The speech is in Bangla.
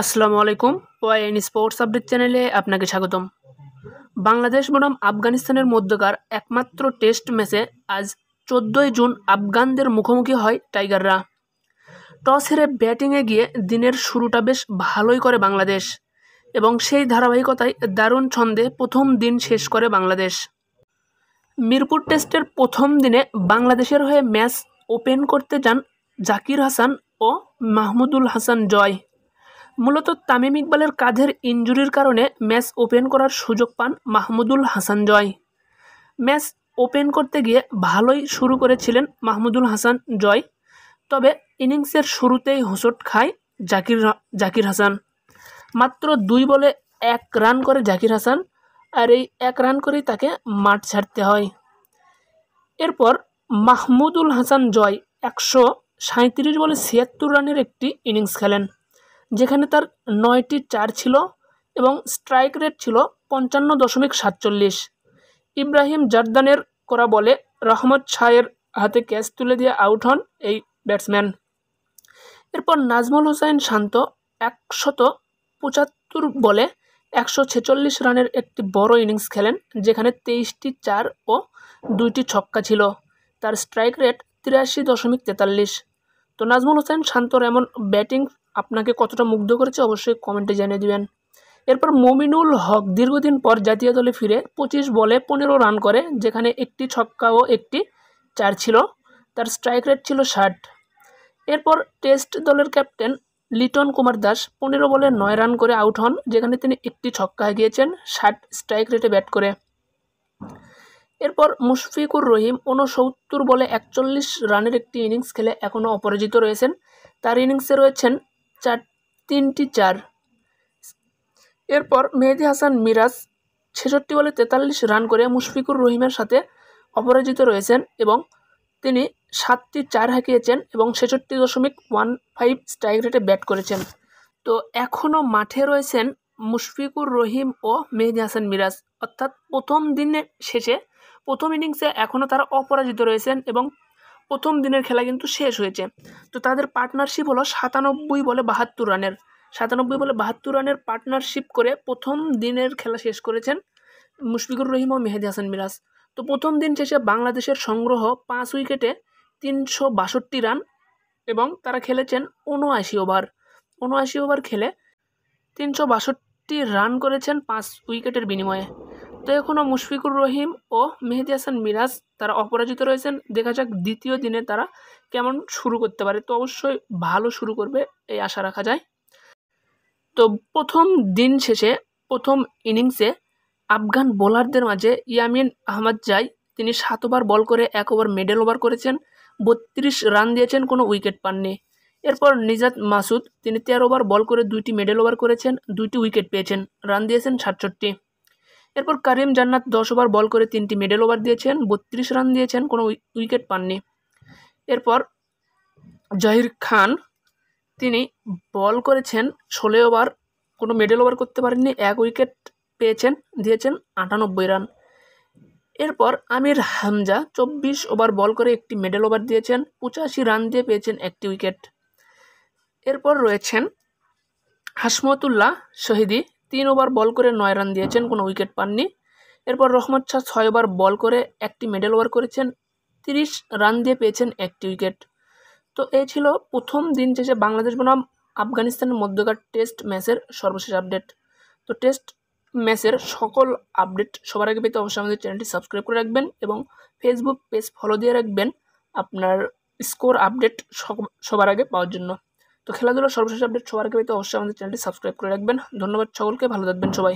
আসসালামু আলাইকুম, ওয়াইএন স্পোর্টস আপডেট চ্যানেলে আপনাকে স্বাগতম। বাংলাদেশ বনাম আফগানিস্তানের মধ্যকার একমাত্র টেস্ট ম্যাচে আজ চোদ্দোই জুন আফগানদের মুখোমুখি হয় টাইগাররা। টস হেরে ব্যাটিংয়ে গিয়ে দিনের শুরুটা বেশ ভালোই করে বাংলাদেশ এবং সেই ধারাবাহিকতায় দারুণ ছন্দে প্রথম দিন শেষ করে বাংলাদেশ। মিরপুর টেস্টের প্রথম দিনে বাংলাদেশের হয়ে ম্যাচ ওপেন করতে যান জাকির হাসান ও মাহমুদুল হাসান জয়। মূলত তামিম ইকবালের কাঁধের ইঞ্জুরির কারণে ম্যাচ ওপেন করার সুযোগ পান মাহমুদুল হাসান জয়। ম্যাচ ওপেন করতে গিয়ে ভালোই শুরু করেছিলেন মাহমুদুল হাসান জয়, তবে ইনিংসের শুরুতেই হোঁচট খায় জাকির জাকির হাসান। মাত্র দুই বলে এক রান করে জাকির হাসান, আর এই এক রান করেই তাকে মাঠ ছাড়তে হয়। এরপর মাহমুদুল হাসান জয় একশো সাঁত্রিশ বলে ছিয়াত্তর রানের একটি ইনিংস খেলেন। যেখানে তার নয়টি চার ছিল এবং স্ট্রাইক রেট ছিল পঞ্চান্ন দশমিক সাতচল্লিশ। ইব্রাহিম জারদানের করা বলে রহমত শাহের হাতে ক্যাচ তুলে দিয়ে আউট হন এই ব্যাটসম্যান এরপর নাজমুল হোসেন শান্ত একশত পঁচাত্তর বলে একশো ছেচল্লিশ রানের একটি বড় ইনিংস খেলেন, যেখানে তেইশটি চার ও দুইটি ছক্কা ছিল। তার স্ট্রাইক রেট তিরাশি দশমিক তেতাল্লিশ। তো নাজমুল হোসেন শান্তর এমন ব্যাটিং আপনাকে কতটা মুগ্ধ করেছে অবশ্যই কমেন্টে জানিয়ে দেবেন। এরপর মমিনুল হক দীর্ঘদিন পর জাতীয় দলে ফিরে পঁচিশ বলে পনেরো রান করে, যেখানে একটি ছক্কা ও একটি চার ছিল। তার স্ট্রাইক রেট ছিল ষাট। এরপর টেস্ট দলের ক্যাপ্টেন লিটন কুমার দাস পনেরো বলে নয় রান করে আউট হন, যেখানে তিনি একটি ছক্কা গিয়েছেন ষাট স্ট্রাইক রেটে ব্যাট করে। এরপর মুশফিকুর রহিম ঊনসত্তর বলে একচল্লিশ রানের একটি ইনিংস খেলে এখনও অপরাজিত রয়েছেন। তার ইনিংসে রয়েছেন চার, তিনটি চার। এরপর মেহেদি হাসান মিরাজ ছেষট্টি বলে তেতাল্লিশ রান করে মুশফিকুর রহিমের সাথে অপরাজিত রয়েছেন এবং তিনি সাতটি চার হাঁকিয়েছেন এবং ছেষট্টি দশমিক ওয়ান ফাইভ স্ট্রাইক রেটে ব্যাট করেছেন। তো এখনও মাঠে রয়েছেন মুশফিকুর রহিম ও মেহেদি হাসান মিরাজ। অর্থাৎ প্রথম দিনের শেষে, প্রথম ইনিংসে এখনও তারা অপরাজিত রয়েছেন এবং প্রথম দিনের খেলা কিন্তু শেষ হয়েছে। তো তাদের পার্টনারশিপ হলো সাতানব্বই বলে বাহাত্তর রানের। সাতানব্বই বলে বাহাত্তর রানের পার্টনারশিপ করে প্রথম দিনের খেলা শেষ করেছেন মুশফিকুর রহিম ও মেহেদি হাসান মিরাজ। তো প্রথম দিন শেষে বাংলাদেশের সংগ্রহ পাঁচ উইকেটে তিনশো বাষট্টি রান এবং তারা খেলেছেন উনআশি ওভার। উনআশি ওভার খেলে তিনশো বাষট্টি রান করেছেন পাঁচ উইকেটের বিনিময়ে। তো এখনও মুশফিকুর রহিম ও মেহেদি হাসান মিরাজ তারা অপরাজিত রয়েছেন। দেখা যাক দ্বিতীয় দিনে তারা কেমন শুরু করতে পারে। তো অবশ্যই ভালো শুরু করবে এই আশা রাখা যায়। তো প্রথম দিন শেষে, প্রথম ইনিংসে আফগান বোলারদের মাঝে ইয়ামিন আহমদ জাই, তিনি সাত ওভার বল করে এক ওভার মেডেল ওভার করেছেন। বত্রিশ রান দিয়েছেন, কোনো উইকেট পাননি। এরপর নিজাত মাসুদ, তিনি তেরো ওভার বল করে দুইটি মেডেল ওভার করেছেন, দুইটি উইকেট পেয়েছেন, রান দিয়েছেন সাতষট্টি। এরপর কারিম জান্নাত দশ ওভার বল করে তিনটি মিডল ওভার দিয়েছেন, বত্রিশ রান দিয়েছেন, কোনো উইকেট পাননি। এরপর জহির খান, তিনি বল করেছেন ষোলো ওভার, কোনো মিডল ওভার করতে পারেননি, এক উইকেট পেয়েছেন, দিয়েছেন আটানব্বই রান এরপর আমির হামজা চব্বিশ ওভার বল করে একটি মিডল ওভার দিয়েছেন, পঁচাশি রান দিয়ে পেয়েছেন একটি উইকেট এরপর রয়েছেন হাসমতুল্লাহ শহীদি তিন ওভার বল করে নয় রান দিয়েছেন, কোনো উইকেট পাননি। এরপর রহমত শাহ ছয় ওভার বল করে একটি মিডল ওভার করেছেন, তিরিশ রান দিয়ে পেয়েছেন একটি উইকেট। তো এই ছিল প্রথম দিন শেষে বাংলাদেশ বনাম আফগানিস্তানের মধ্যকার টেস্ট ম্যাচের সর্বশেষ আপডেট তো টেস্ট ম্যাচের সকল আপডেট সবার আগে পেতে অবশ্যই আমাদের চ্যানেলটি সাবস্ক্রাইব করে রাখবেন এবং ফেসবুক পেজ ফলো দিয়ে রাখবেন আপনার স্কোর আপডেট সবার আগে পাওয়ার জন্য। তো খেলাধুলার সর্বশেষ আপডেট সবার আগে পেতে অবশ্যই আমাদের চ্যানেলটি সাবস্ক্রাইব করে রাখবেন। ধন্যবাদ সকলকে, ভালো থাকবেন সবাই।